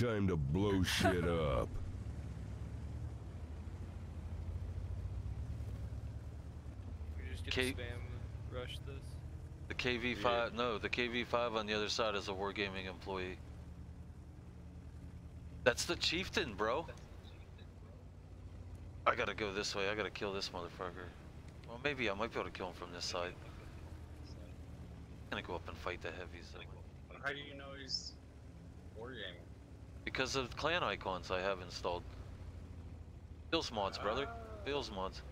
Time to blow shit up. We just get K- spam rush this. The KV5, no, the KV5 on the other side is a Wargaming employee. That's the chieftain, bro. I gotta go this way. I gotta kill this motherfucker. Well, maybe I might be able to kill him from this side. i gonna go up and fight the heavies. though. How do you know he's wargaming? Because of clan icons I have installed. Bills mods, brother. Bills mods.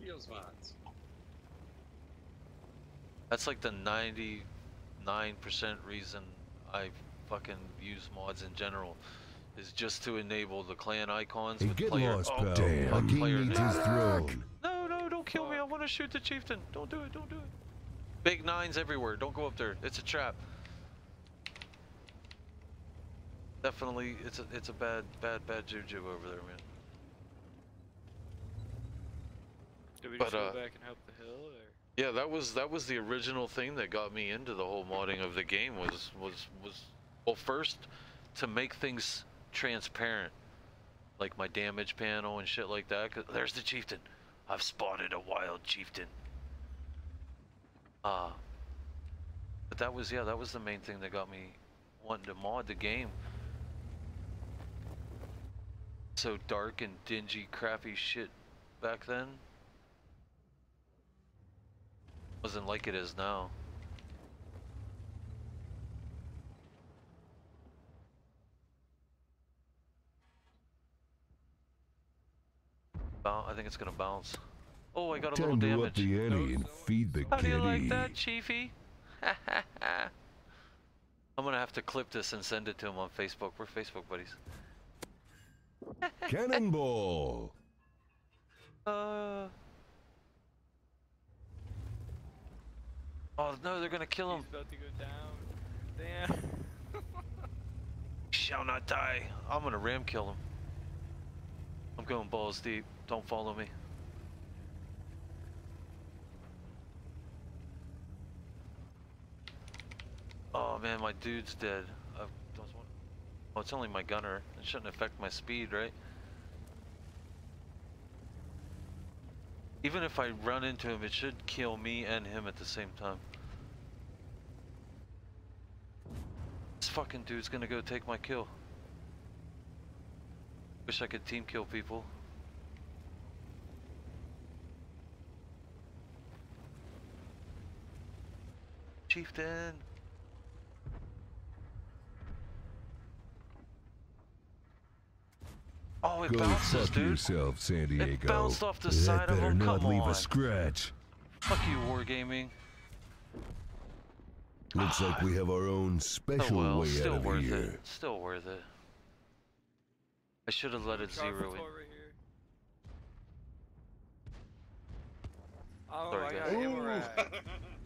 Feels mods. That's like the 99% reason I fucking use mods in general. Is just to enable the clan icons Hey, with get player. lost, oh, damn, Our king player needs names. his throne. No, no, don't kill me. I want to shoot the chieftain. Don't do it. Don't do it. Big nines everywhere. Don't go up there. It's a trap. Definitely, it's a it's a bad bad bad juju over there, man. Do we But, just go uh, back and help the hill, or? Yeah, that was that was the original thing that got me into the whole modding of the game was was was well first to make things transparent, like my damage panel and shit like that. 'cause there's the chieftain. I've spotted a wild chieftain. Uh, but that was yeah, that was the main thing that got me wanting to mod the game. So dark and dingy, crappy shit back then. Wasn't like it is now. I think it's gonna bounce. Oh, I got a little Time to up damage. the ante and feed the How do you like that, Chiefy? I'm gonna have to clip this and send it to him on Facebook. We're Facebook buddies. Cannonball. Uh. Oh no, they're gonna kill him. He's about to go down. Damn. Shall not die. I'm gonna ram kill him. I'm going balls deep. Don't follow me. Oh man, my dude's dead. Oh, it's only my gunner. It shouldn't affect my speed, right? Even if I run into him, it should kill me and him at the same time. This fucking dude's gonna go take my kill. Wish I could team kill people. Chieftain! Oh, it Go bounces, fuck dude. yourself, San Diego. bounced off the that side of better him, not come leave on. a scratch. Fuck you, Wargaming. Looks like we have our own Oh special well, way out still of worth here. it. Still worth it. I should have let it zero in. floor right here. Oh, Sorry, I guys.